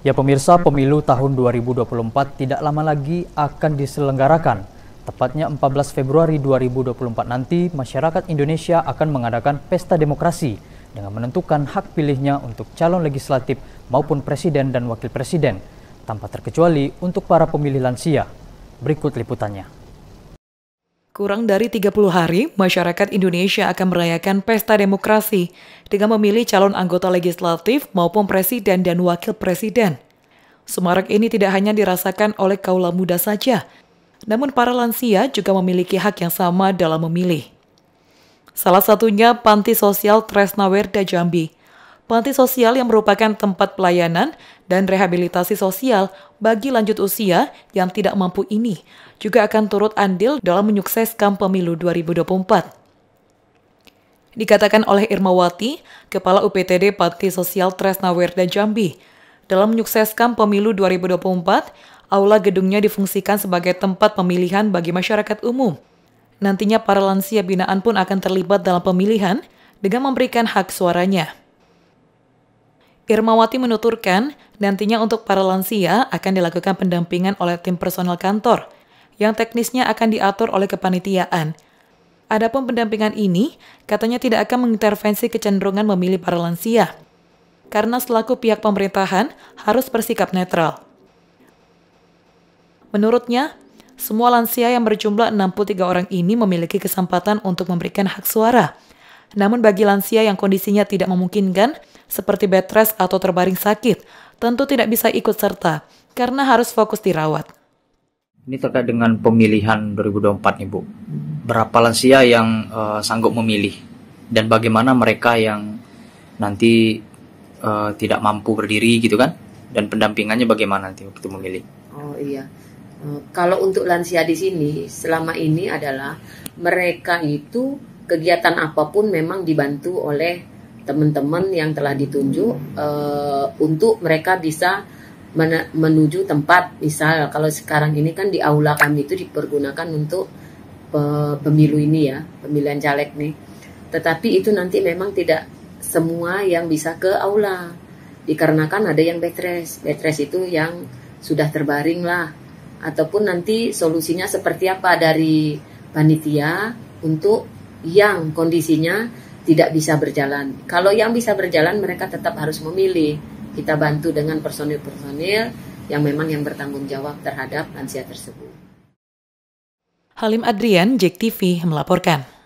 Ya pemirsa, pemilu tahun 2024 tidak lama lagi akan diselenggarakan. Tepatnya 14 Februari 2024 nanti, masyarakat Indonesia akan mengadakan pesta demokrasi dengan menentukan hak pilihnya untuk calon legislatif maupun presiden dan wakil presiden, tanpa terkecuali untuk para pemilih lansia. Berikut liputannya. Kurang dari 30 hari, masyarakat Indonesia akan merayakan pesta demokrasi dengan memilih calon anggota legislatif maupun presiden dan wakil presiden. Semarak ini tidak hanya dirasakan oleh kaula muda saja, namun para lansia juga memiliki hak yang sama dalam memilih. Salah satunya Panti Sosial Tresnawerda Jambi. Panti sosial yang merupakan tempat pelayanan dan rehabilitasi sosial bagi lanjut usia yang tidak mampu ini juga akan turut andil dalam menyukseskan pemilu 2024. Dikatakan oleh Irmawati, Kepala UPTD Panti Sosial Tresnawerda Jambi, dalam menyukseskan pemilu 2024, aula gedungnya difungsikan sebagai tempat pemilihan bagi masyarakat umum. Nantinya para lansia binaan pun akan terlibat dalam pemilihan dengan memberikan hak suaranya. Irmawati menuturkan, nantinya untuk para lansia akan dilakukan pendampingan oleh tim personel kantor – yang teknisnya akan diatur oleh kepanitiaan. Adapun pendampingan ini katanya tidak akan mengintervensi kecenderungan memilih para lansia, karena selaku pihak pemerintahan harus bersikap netral. Menurutnya, semua lansia yang berjumlah 63 orang ini memiliki kesempatan untuk memberikan hak suara. Namun bagi lansia yang kondisinya tidak memungkinkan, seperti bed rest atau terbaring sakit, tentu tidak bisa ikut serta karena harus fokus dirawat. Ini terkait dengan pemilihan 2024 nih Bu. Berapa lansia yang uh, sanggup memilih dan bagaimana mereka yang nanti uh, tidak mampu berdiri gitu kan? Dan pendampingannya bagaimana nanti waktu memilih? Oh iya. Uh, kalau untuk lansia di sini selama ini adalah mereka itu kegiatan apa pun memang dibantu oleh teman-teman yang telah ditunjuk uh, untuk mereka bisa menuju tempat. Misal kalau sekarang ini kan di aula kami itu dipergunakan untuk pemilu ini ya pemilihan caleg nih. Tetapi itu nanti memang tidak semua yang bisa ke aula. Dikarenakan ada yang betres betres itu yang sudah terbaring lah. Ataupun nanti solusinya seperti apa dari panitia untuk yang kondisinya tidak bisa berjalan kalau yang bisa berjalan mereka tetap harus memilih kita bantu dengan personil-personil yang memang yang bertanggung jawab terhadap lansia tersebut. Halim Adrian, JEK TV melaporkan.